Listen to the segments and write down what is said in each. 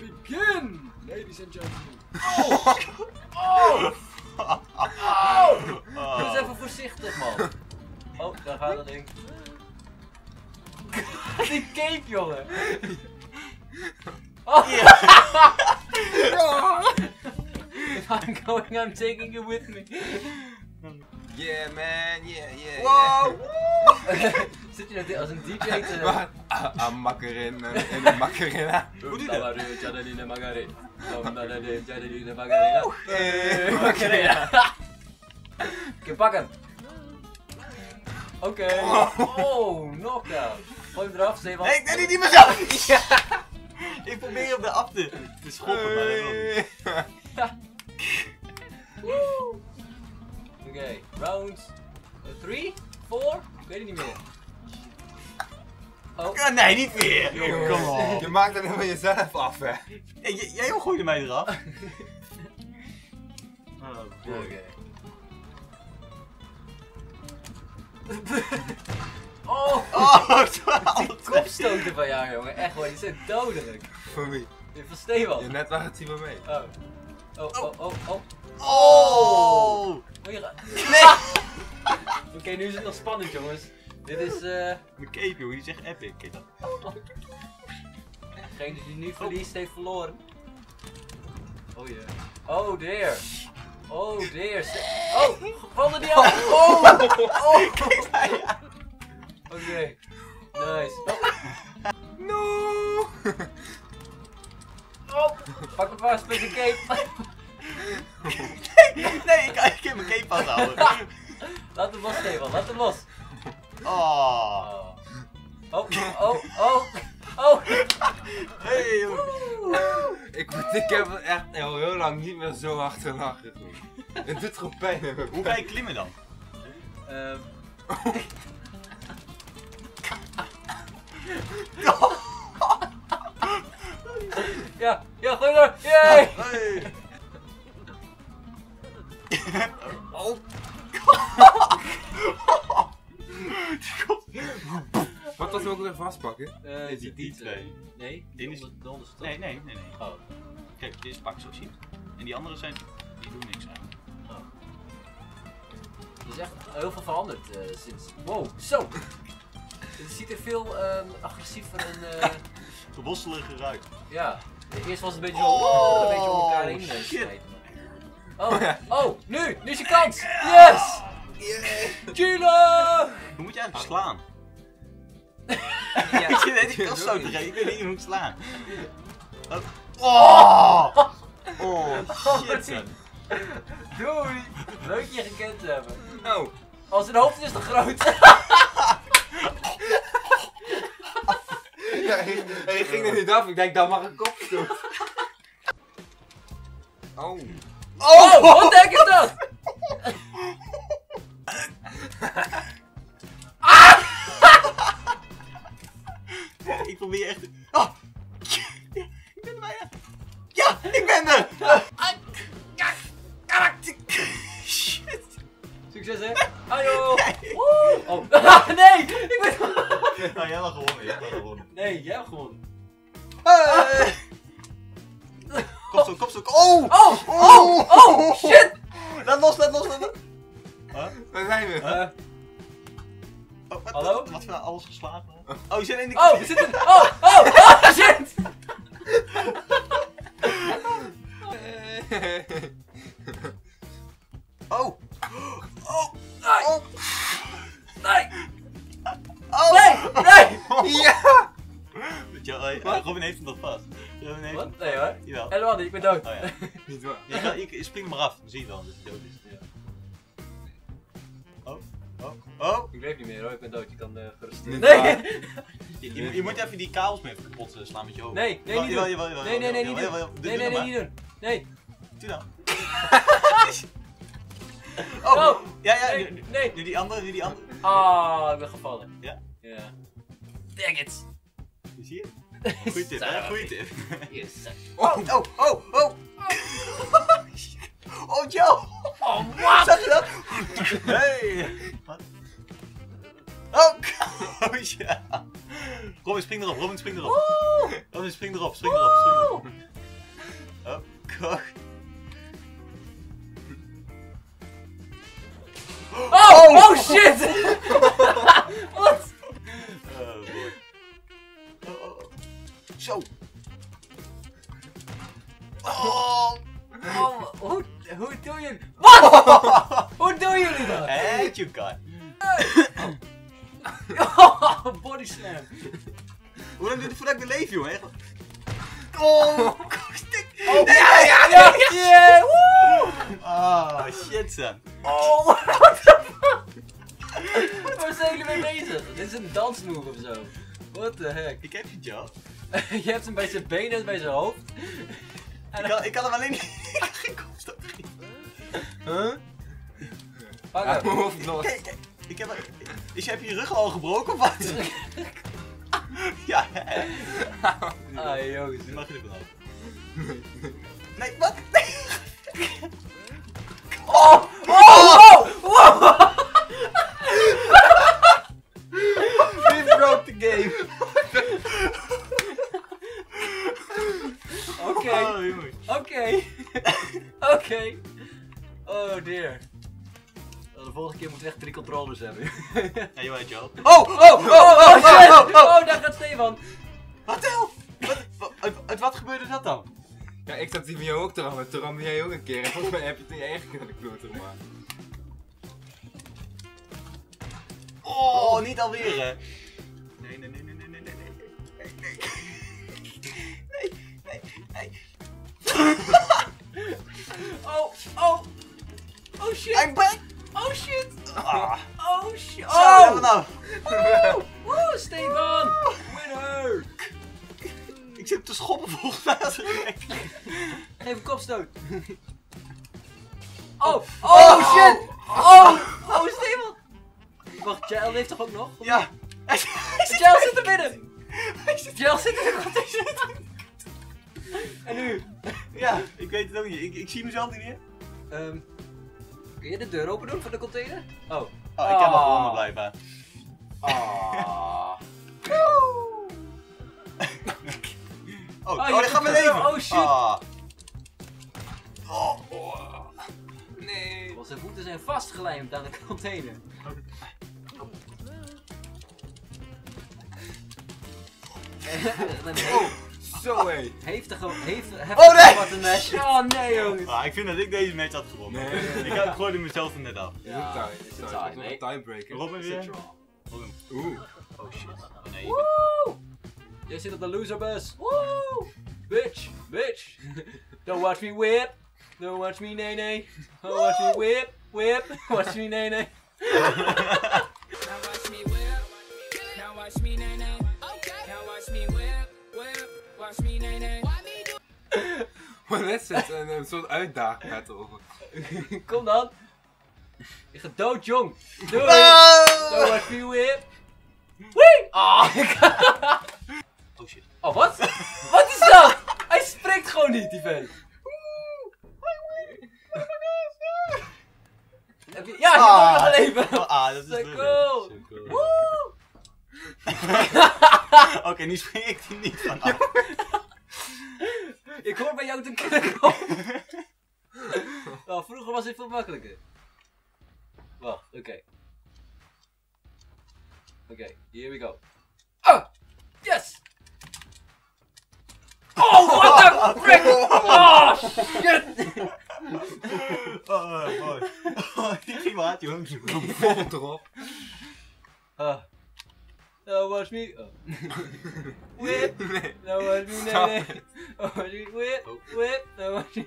begin, ladies and gentlemen. Oh! Oh! Oh! Doe eens even voorzichtig, man. Oh, daar gaat dat ding. Die cape, jongen. Oh! If I'm going, I'm taking you with me. Yeah man, yeah, yeah. Wow! Zit je nou als een DJ te... Ah, Macarena en de Macarena. Hoe doe je dat? Magarena. Eh, Macarena. Oké, pak hem. Oké. Oh, knockout. Gooi hem eraf, Zeeman. Nee, ik deed het niet mezelf! Ja. Ik probeer hem eraf te, te schoppen, maar dat. Oké, round 3, 4, ik weet het niet meer. Oh, Ah, Nee, niet weer! Jongens. Kom op. Je maakt het helemaal jezelf af, hè. J- jij gooide mij eraf. Oh, boy. oké. Oh, Oh, die kopstoten van jou, jongen. Echt hoor, die zijn dodelijk. Voor wie? Je van Stefan. Je net waar het hier mee. Oh. Oh, oh, oh, oh. Oh! Oh, Nee! Oké, nu is het nog spannend, jongens. Dit is, eh... Mijn cape, jongen, die zegt epic. Kijk dat. Degene die nu verliest, heeft verloren. Oh ja. Oh dear. Oh dear. Oh, valde die af? Oh! Oh! Oké. Nice. Oh, No! oh. Pak hem vast met de cape. Nee, ik kan ik kan mijn cape vasthouden. Laat hem los, Stefan. Laat hem los. Oh. Oh. Oh, oh, oh. Hey, jongen. Ik, ik heb echt al heel lang niet meer zo hard gelachen. Het doet gewoon pijn in mijn Hoe ga je klimmen dan? Ehm. Ja, ja, gooi door. Yay! Hey. Oh. Wat was we ook weer vastpakken? Eh, Is die die twee? Nee, Die is- onder- de onderste. Nee, nee, nee, nee. Oh. Kijk, dit is pak zo zien. En die andere zijn, die doen niks aan. Er is echt heel veel veranderd eh, sinds. Wow, zo! Het ziet er veel ehm, agressiever en. eh Gewosselige ruik. ja, eerst was het een beetje zo. Oh, een beetje om elkaar heen shit. Oh, oh, nu! Nu is je kans! Yes! Jij hem slaan? Ja, Ik weet niet, ik kan dat zo niet. Ik weet niet hoe ik slaan. Oh! Oh, shit. Doei! Leuk je gekend te hebben. Oh, Als zijn hoofd is te groot. ja, hij, hij ging er niet af. Ik denk, dat mag een kopstoot. Oh. Oh, wat denk is dat? Oh! Oh! Shit! Laat los, laat los, laat los. Huh? Waar zijn we? Oh, wat, Hallo? Wat, wat voor alles geslagen? Oh, je zit in de oh, we zitten... Oh! Oh! Oh! Shit! Robin heeft hem nog vast. Robin heeft hem. Wat? Nee hoor. Jawel. Helemaal niet, ik ben dood. Oh ja. Niet waar. Gaat, je spring maar af, dan zie je wel dat hij dood is. Oh, oh, oh! Ik leef niet meer hoor, ik ben dood. Je kan uh, gerust... Nee! Je, je, je moet even die kabels mee kapot eh, slaan met je hoofd. Nee, nee, niet doen. Nee, nee, nee, niet doen. Nee, nee, nee, niet doen. Nee. Doe dan. Oh! Oh! Ja, ja, Nee, nu, nee. nu die andere, nu die andere. Ah, ik ben gevallen. Ja? Ja. Dang it. Zie je? Goeie tip, hè? Goeie tip. Oh, oh, oh, oh, oh! Oh, Joe! Oh, wat? Dat? Hey! Oh, Oh, oh ja! Robin, spring erop, Robin, spring erop. Oh. Robin, spring erop, spring erop, spring erop. Oh, god. Oh, oh, oh shit! you got. Oh, body slam. Hoe lang duurt het voordat ik weer leef, jongen? Echt? Oh! Stik! Oh, ja, ja, ja, yeah, woe! Ah, shit, son. Oh, what the fuck? Waar zijn jullie mee bezig? Dit is een dansmove of zo. What the heck? Ik heb je job. Je hebt hem bij zijn benen en bij zijn hoofd. Ik kan, ik kan hem alleen niet. Ik kan geen geven. Huh? Mijn hoofd los. Kijk, kijk. Ik heb, is je, heb je je rug al gebroken of wat? ja, hè? Ah, jongens. Mag je er vanaf. Nee, wat? Nee. Oh! De volgende keer moeten we echt drie controllers hebben. Ja, joh, job. Oh, oh, oh, oh, shit! Oh, daar gaat Stefan. Wat hel? Uit, uit wat gebeurde dat dan? Ja, ik zat die van jou ook te rammen. Toen ramde jij ook een keer. En volgens mij heb je het in je eigen kunnen kloten, maar. Oh, niet alweer, hè? Nee, nee, nee, nee, nee, nee, nee, nee, nee, nee. Nee, nee, nee. Oh, oh. Oh shit. I'm back! Oh shit. Ah, Oh shit. zo, Oh. vanaf. Woe, woe, Stefan. Winner. Ik zit te schoppen volgens mij als een gek. Geef een kopstoot. Oh, oh shit. Oh, oh Stefan. Wacht, Jail heeft toch ook nog? Ja. Jail zit er binnen. Hij zit- Jail zit er binnen. En nu? Ja, ik weet het ook niet. Ik, ik zie mezelf niet meer. Ehm, kun je de deur open doen van de container? Oh. Oh, ik heb al Ah. gewonnen blijkbaar. Ah. Oh, Oh, oh, je dat hebt gaat mijn het- leven. oh, shit. Ah. Nee. Want zijn voeten zijn vastgelijmd aan de container. Oh, zo hé. Heeft er gewoon. Heeft heeft Oh, nee! Wat een mesh. Oh nee jongens. Ah, ik vind dat ik deze match had gewonnen. Nee, nee, nee. Ik gooide mezelf er net af. Ja, tie. is een Is een tiebreaker. Robin weer? Oeh. Oh shit. Oh nee, Woe! Jij zit op de loserbus. Woe! Bitch, bitch. Don't watch me whip. Don't watch me nee nee. Don't watch me whip, whip. Watch me nee nee. Maar net zit een, een soort uitdaging gaat over. Kom dan. Je gaat dood jong. Doei. Ah! Don't watch me whip. Wee! Ah, Oh shit. Oh, wat? Wat is dat? Hij springt gewoon niet, die vent. Heb Ja, je Ah. hebt ook nog leven. Ah, dat is cool. Cool. Woe! Oké, nu spring ik er niet van af. Ik hoor bij jou te knikken. Nou, vroeger was dit veel makkelijker. Wacht, oké. Oké, here we go. Ah! Yes! Oh, what the frick! Oh, shit! Oh, mooi. Oh, die ging wel hard, jongens. Vol erop. Ah. Now watch me. Oh. Whip! Now watch me, nee, nee. Now watch me, whip, Oh. whip. Now watch me,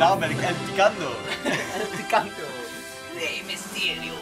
No, pero el picando. el picando. De misterio.